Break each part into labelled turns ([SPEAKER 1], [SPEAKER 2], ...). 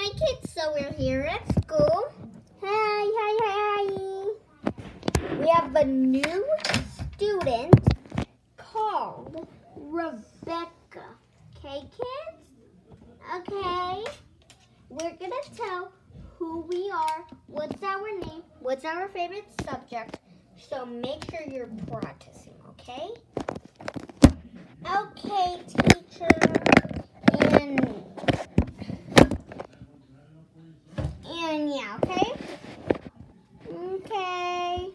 [SPEAKER 1] Hi kids, so we're here at school. Hi, hi, hi. We have a new student called Rebecca. Okay, kids? Okay. We're gonna tell who we are, what's our name, what's our favorite subject. So make sure you're practicing, okay? Okay, teacher. And yeah, okay? Okay.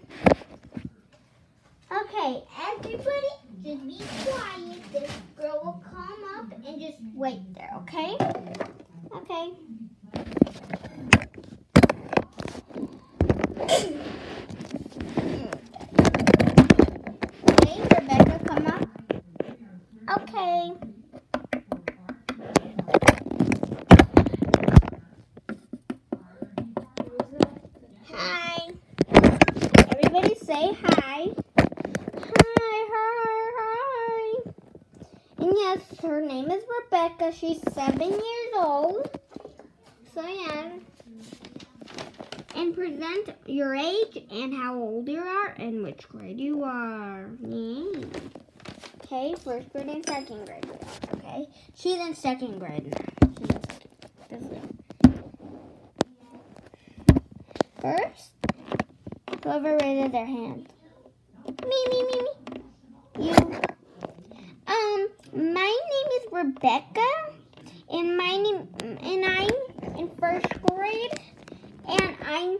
[SPEAKER 1] Okay, everybody just be quiet. This girl will come up and just wait there, okay? Okay. okay, Rebecca, come up. Okay. Hi. Everybody say hi. Hi, hi, hi. And yes, her name is Rebecca. She's seven years old. Yeah. And present your age and how old you are and which grade you are. Okay, first grade and second grade. Okay, she's in second grade now. First, whoever raises their hand. Me, me, me, me. You. Um, my name is Rebecca, and my name, and I'm in first grade, and I'm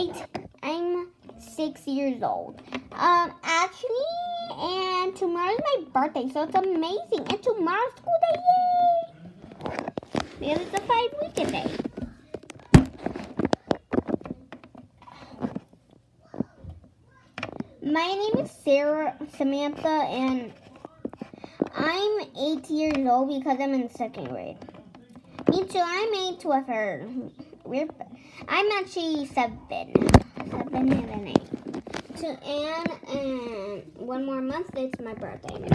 [SPEAKER 1] eight. I'm six years old. Um, actually, and tomorrow's my birthday, so it's amazing. And tomorrow's school day, yay! Because it's a five week a day. My name is Sarah Samantha, and I'm eight years old because I'm in second grade. Too. I'm eight with her. We're. I'm actually seven. Seven and an eight. So, and um, one more month, it's my birthday.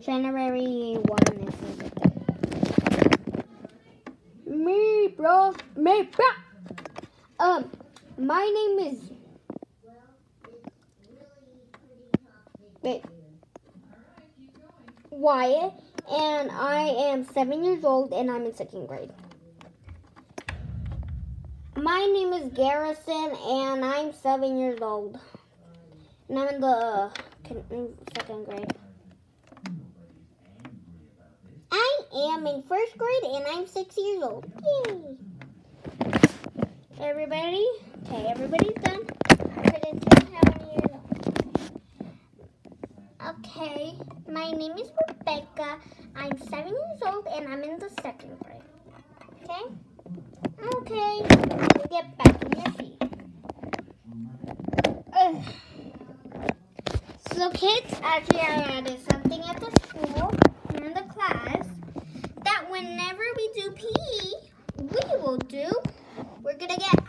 [SPEAKER 1] January one is my birthday. Me, bro. Me, bro. Um, my name is. Wait. Wyatt, and I am seven years old, and I'm in second grade. My name is Garrison, and I'm seven years old, and I'm in the second grade. I am in first grade, and I'm six years old. Yay! Everybody, okay, everybody's done. Okay, my name is I'm seven years old and I'm in the second grade. Okay? Okay, get back. So, kids, actually, I added something at the school in the class that whenever we do PE, we will do. We're gonna get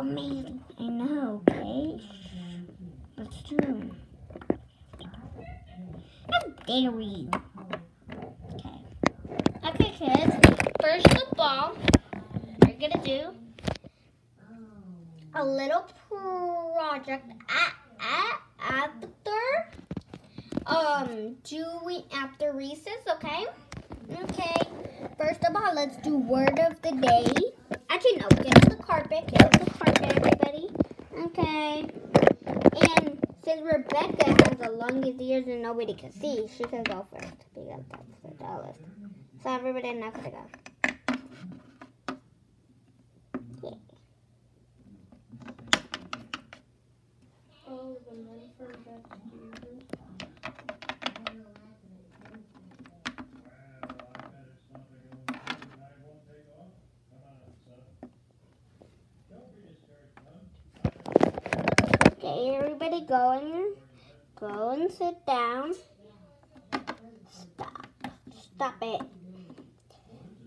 [SPEAKER 1] so amazing. I know, okay? That's true. How dare we? Okay. Okay, kids. First of all, we're gonna do a little project at, at, after um doing after recess, okay? Okay. First of all, let's do word of the day. Actually, no. Get off the carpet. Get off the carpet, everybody. Okay. And since Rebecca has the longest ears and nobody can see, she can go first because that's the tallest. So everybody now gonna go.
[SPEAKER 2] Oh, the Students.
[SPEAKER 1] Okay, go and go and sit down. Stop. Stop it.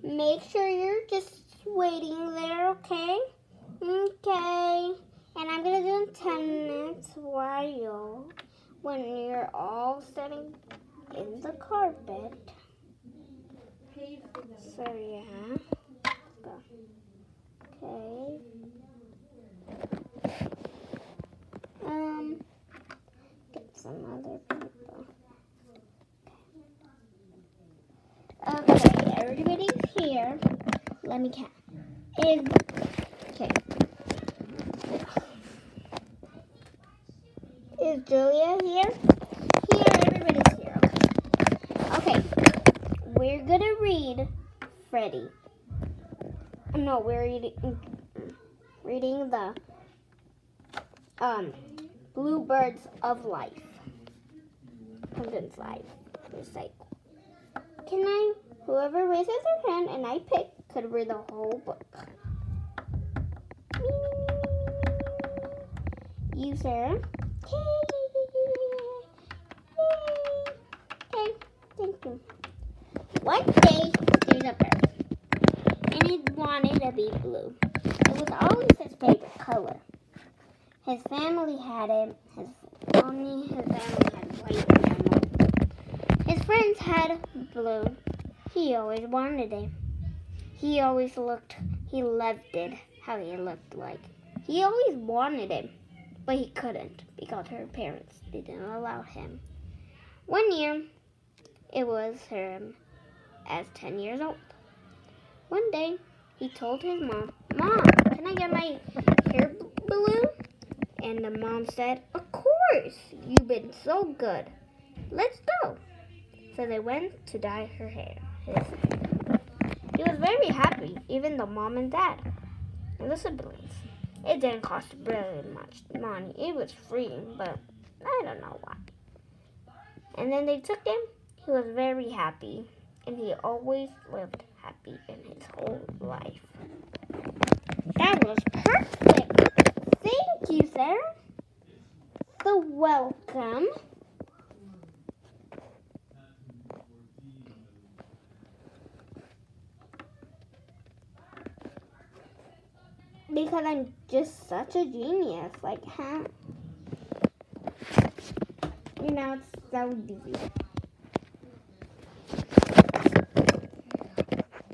[SPEAKER 1] Make sure you're just waiting there, okay? Okay. And I'm gonna do in 10 minutes while when you're all sitting in the carpet. So yeah. Okay. Um get some other people. Okay, everybody's here. Let me count. Is okay. Is Julia here? Here, everybody's here. Okay. Okay, we're gonna read Freddy. No, we're reading reading the um Bluebirds of Life. Condensed Life. Recycle. Can I? Whoever raises their hand and I pick could read the whole book. You, Sarah. Okay, thank you. One day, there's a bird, and it wanted to be blue. It was always his favorite color. His family had it. His only his family had white friends had blue. He always wanted it. He always looked. He loved it. How he looked like. He always wanted it, but he couldn't because her parents didn't allow him. One year, it was him as 10 years old. One day, he told his mom, Mom, can I get my hair blue? And the mom said, Of course, you've been so good. Let's go. So they went to dye her hair. His He was very happy, even the mom and dad and the siblings. It didn't cost very much money. It was free, but I don't know why. And then they took him. He was very happy, and he always lived happy in his whole life. That was perfect. Thank you, Sarah. So welcome. Because I'm just such a genius. Like, huh? You know, it's so easy.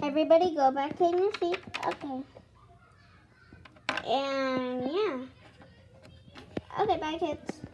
[SPEAKER 1] Everybody go back to your seat. Okay. And yeah. Okay, bye kids.